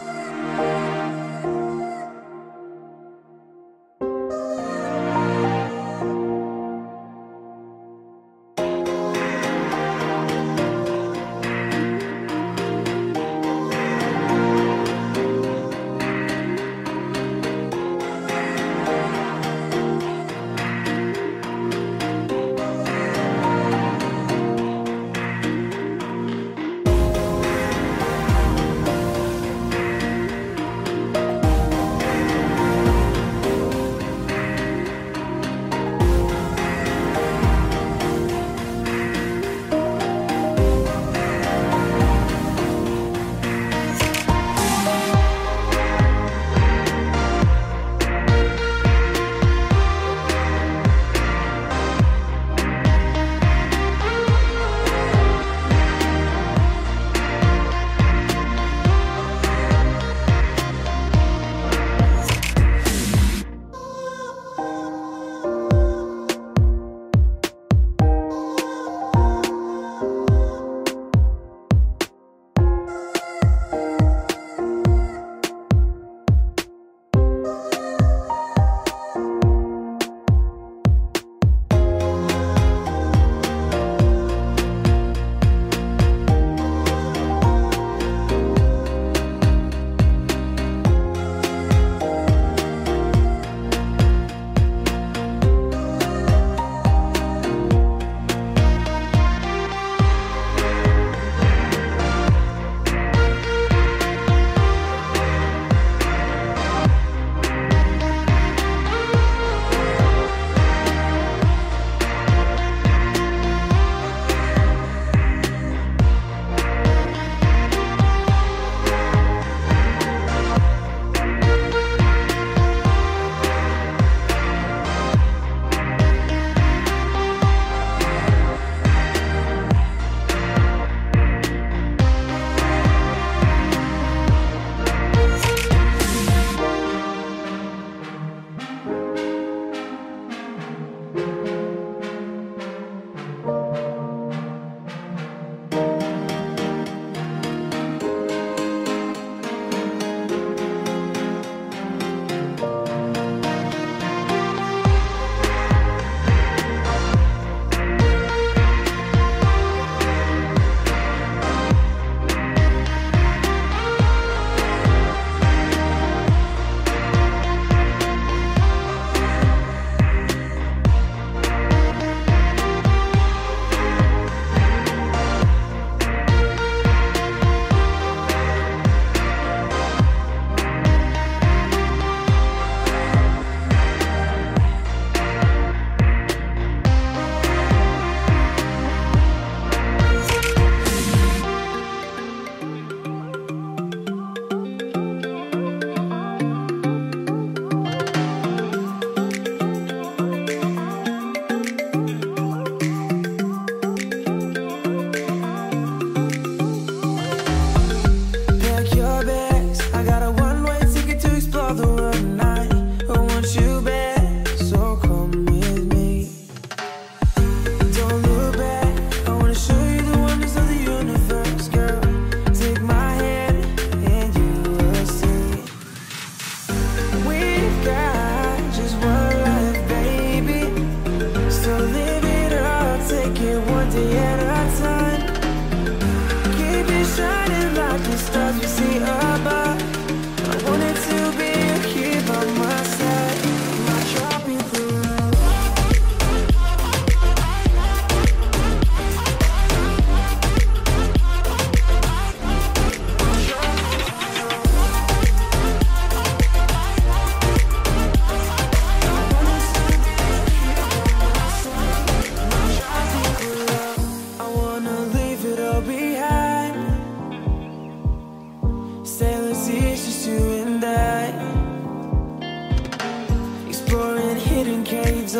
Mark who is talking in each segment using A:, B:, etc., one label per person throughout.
A: Música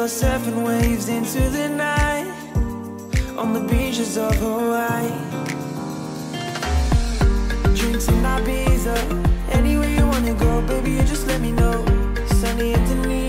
A: or surfing waves into the night. On the beaches of Hawaii. Drinks in Ibiza Anywhere you wanna go, baby, you just let me know. Sunny don't